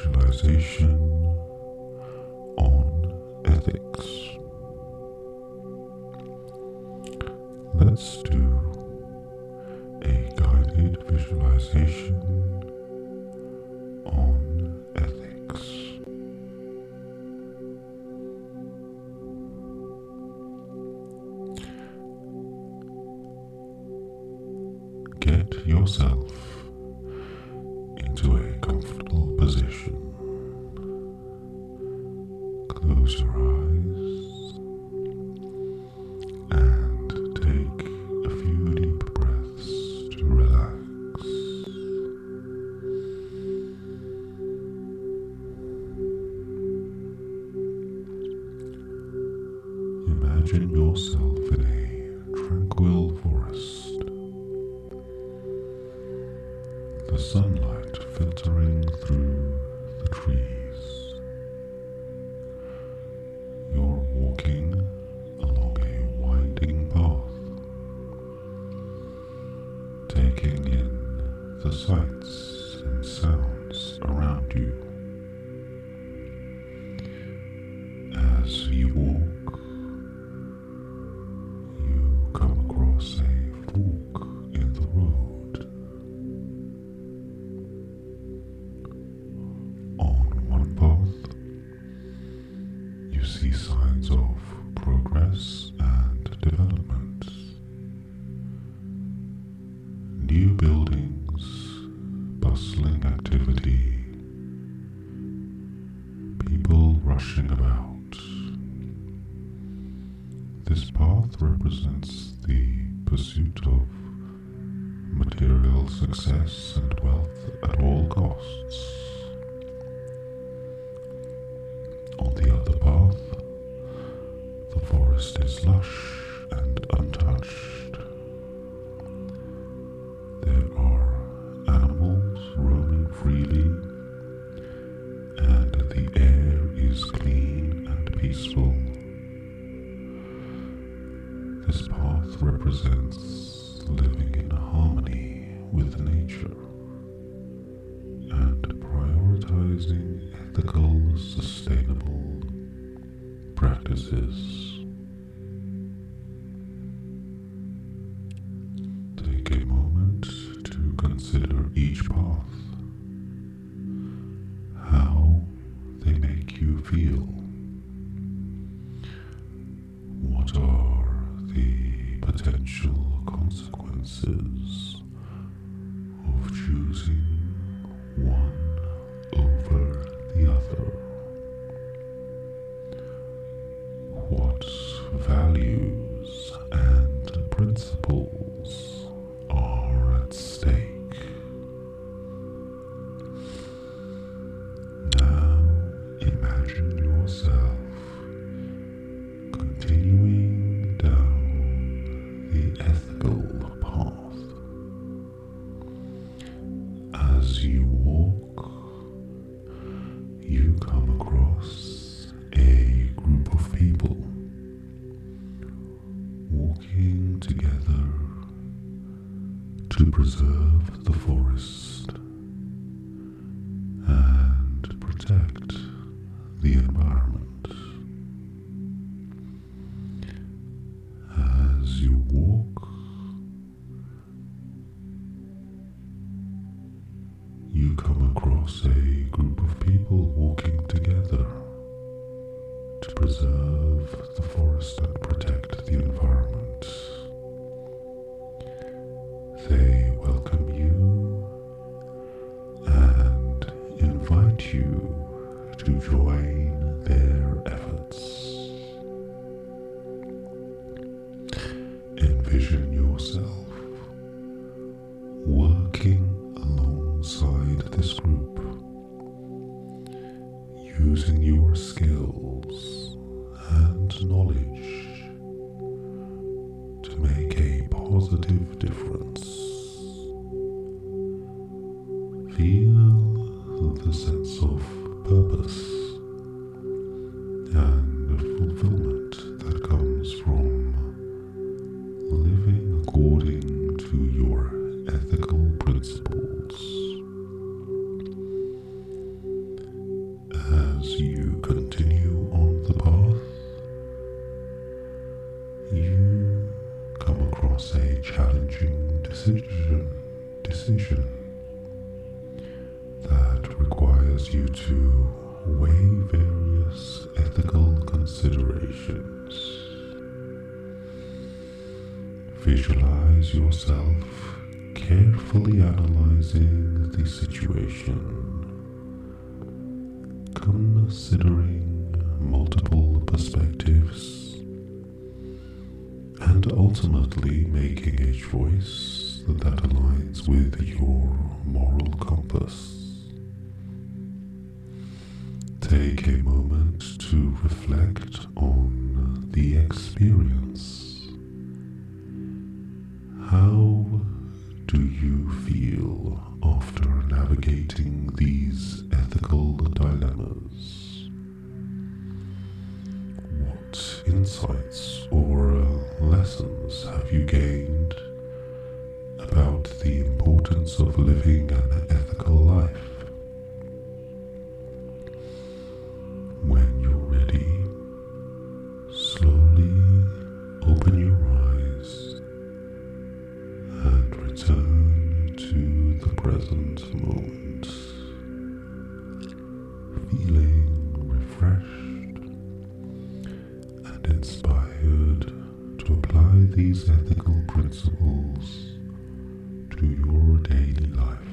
visualization on ethics. Let's do a guided visualization on ethics. Get yourself Close your eyes and take a few deep breaths to relax. Imagine yourself in a tranquil forest. The sunlight filtering through the trees. The sights and sounds around you. As you walk, This path represents the pursuit of material success and wealth at all costs. On the other path, the forest is lush and untouched. There are animals roaming freely, and the air represents living in harmony with nature and prioritizing ethical, sustainable practices. Take a moment to consider each path, how they make you feel. Consequences of choosing to preserve the forest and protect the environment. As you walk, you come across a group of people walking together to preserve the forest and working alongside this group, using your skills and knowledge to make a positive difference. Feel the sense of purpose and fulfillment decision, decision that requires you to weigh various ethical considerations. Visualize yourself carefully analyzing the situation, considering multiple perspectives, and ultimately making a choice that aligns with your moral compass. Take a moment to reflect on the experience. How do you feel after navigating these ethical dilemmas? What insights or lessons have you gained importance of living an ethical life? When you're ready, slowly open your eyes and return to the present moment, feeling refreshed and inspired to apply these ethical principles daily life.